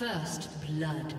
First blood.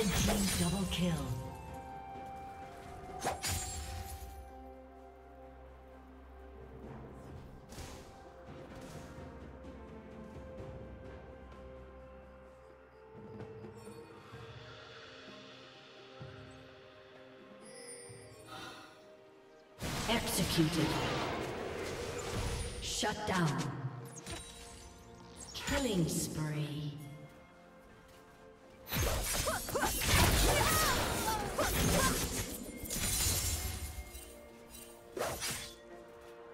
Red team double kill. Executed. Shut down. Killing spree.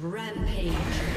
Rampage.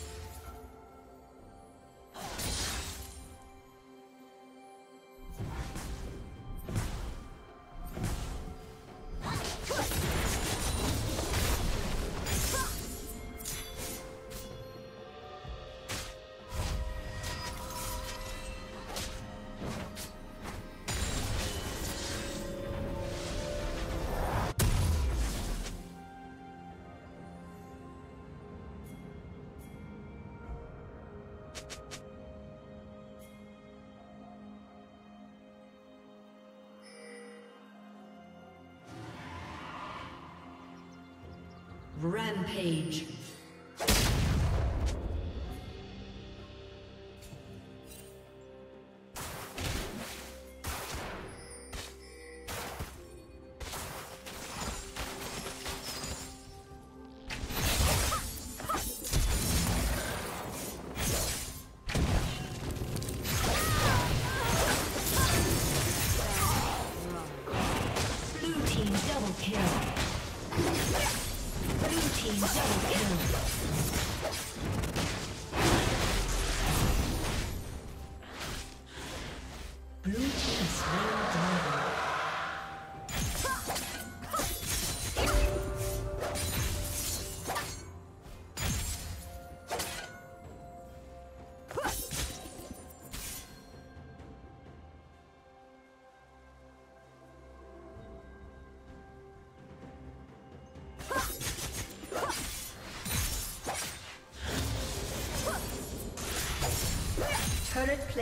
Rampage.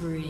Spree.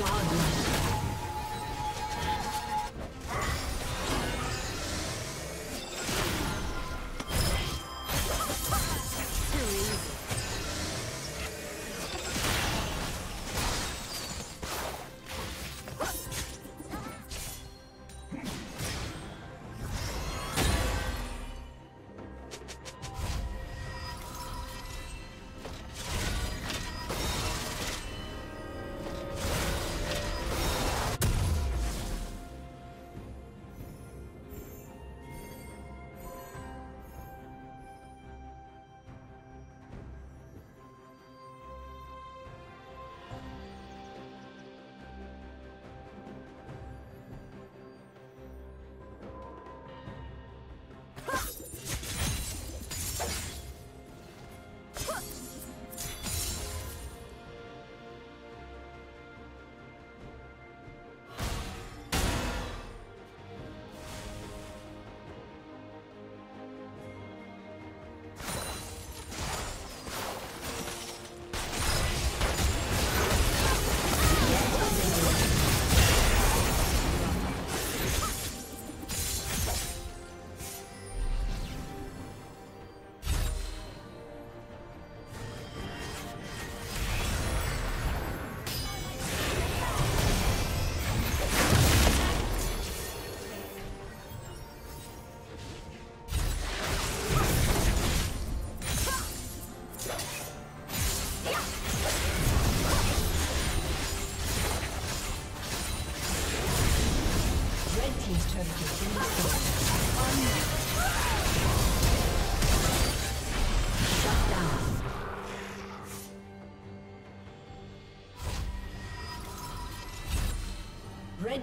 Godlike.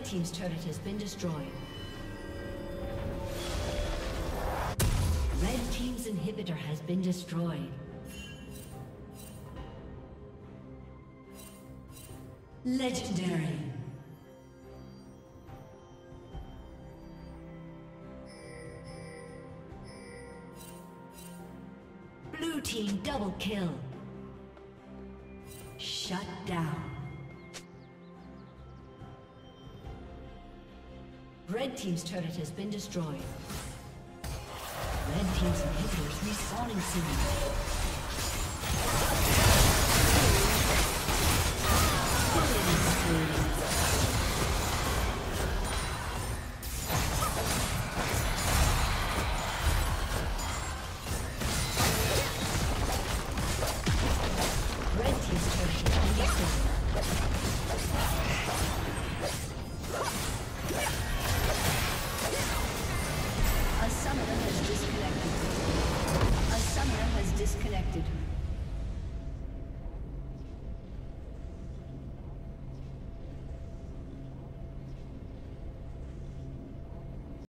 Team's turret has been destroyed. Red Team's inhibitor has been destroyed. Legendary. Blue team double kill. Shut down. Red Team's turret has been destroyed. Red Team's inhibitors respawning soon.